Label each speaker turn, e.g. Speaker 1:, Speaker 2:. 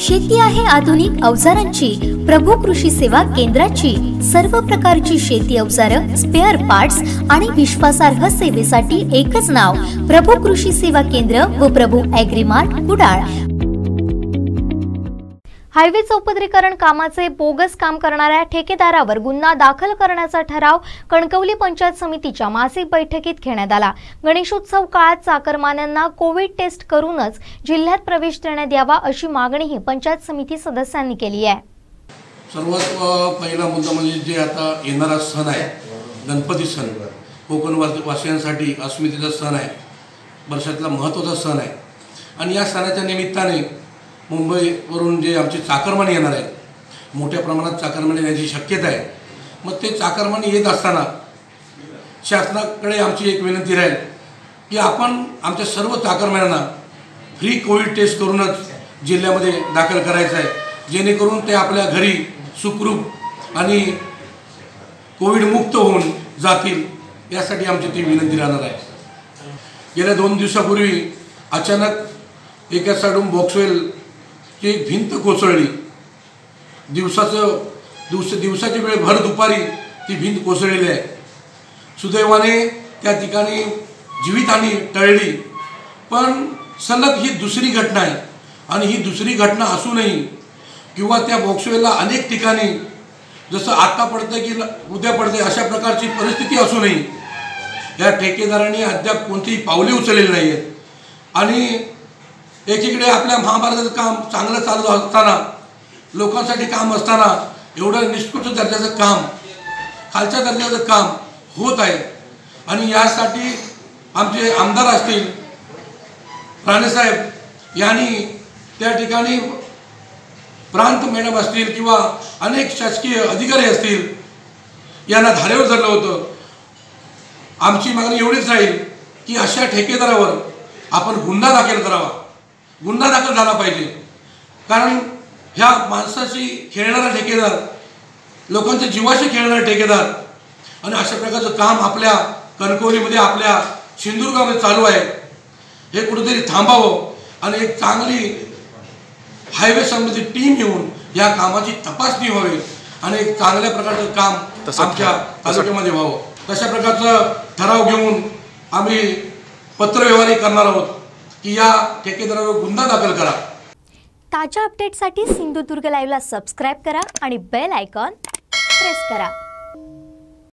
Speaker 1: शेती आहे आधुनिक अवजारांची प्रभू कृषी सेवा केंद्राची सर्व प्रकारची शेती अवजारं स्पेअर पार्ट्स आणि विश्वासार्ह सेवेसाठी एकच नाव प्रभू कृषी सेवा केंद्र व प्रभू ॲग्रीमार्ट कुडाळ. हायवे चौपदरीकरण कामाचे बोगस काम करणाऱ्या ठेकेदारावर गुन्हा दाखल करण्याचा ठराव कणकवली पंचायत समितीच्या मासिक बैठकीत घेण्यात आला. गणेशोत्सव काळात चाकरमान्यांना कोविड टेस्ट करूनच जिल्ह्यात प्रवेश देण्यात यावा अशी मागणीही पंचायत समिती सदस्यांनी केली आहे.
Speaker 2: सर्वात पहिला मुद्दा म्हणजे जे आता येणारा सण आहे गणपती सण. कोकण वासियांसाठी अस्मितेचा सण आहे वर्षातला महत्त्वाचा सण आहे. आणि या सणाच्या निमित्ताने मुंबईवरून जे आमचे चाकरमानी येणार आहेत मोठ्या प्रमाणात चाकरमानी येण्याची शक्यता आहे. मग ते चाकरमानी येत असताना शासनाकडे आमची एक विनंती राहील की आपण आमच्या सर्व चाकरमान्यांना फ्री कोविड टेस्ट करूनच जिल्ह्यामध्ये दाखल करायचं आहे. जेणेकरून ते आपल्या घरी सुखरूप आणि कोविडमुक्त होऊन जातील यासाठी आमची ती विनंती राहणार आहे. गेल्या दोन दिवसापूर्वी अचानक एका साईडून बॉक्सवेल एक भिंत कोसळली. दिवसाचं दिवस दिवसाची वेळ भर दुपारी ती भिंत कोसळलेली आहे. सुदैवाने त्या ठिकाणी जीवितहानी टळली. पण सलग ही दुसरी घटना आहे. आणि ही दुसरी घटना असूनही किंवा त्या बॉक्सवेलला अनेक ठिकाणी जसं आत्ता पडतं की उद्या पडते अशा प्रकारची परिस्थिती असूनही या ठेकेदारांनी अद्याप कोणतीही पावले उचललेली नाही आहेत आणि एकीकडे आपल्या महाभारताचं काम चांगलं चालू असताना लोकांसाठी काम असताना एवढं निष्कृष्ट दर्जाचं काम खालच्या दर्जाचं काम होत आहे. आणि यासाठी आमचे आमदार असतील राणेसाहेब यांनी त्या ठिकाणी प्रांत मॅडम असतील किंवा अनेक शासकीय अधिकारी असतील यांना धारेवर धरलं होतं. आमची मागणी एवढीच राहील की अशा ठेकेदारावर आपण गुन्हा दाखल करावा. गुन्हा दाखल झाला पाहिजे. कारण ह्या माणसाशी खेळणारा ठेकेदार लोकांच्या जीवाशी खेळणारा ठेकेदार आणि अशा प्रकारचं काम आपल्या कणकवलीमध्ये आपल्या सिंधुदुर्गामध्ये चालू आहे. हे कुठेतरी थांबावं आणि एक चांगली हायवे संबंधित टीम येऊन या कामाची तपासणी व्हावी आणि एक चांगल्या प्रकारचं काम आमच्या तालुक्यामध्ये व्हावं. तशा प्रकारचं ठराव घेऊन आम्ही पत्रव्यवहारही करणार आहोत. की या ठेकेदारावर गुन्हा दाखल करा.
Speaker 1: ताज्या अपडेटसाठी सिंधुदुर्ग लाईव्हला सबस्क्राईब करा आणि बेल आयकॉन प्रेस करा.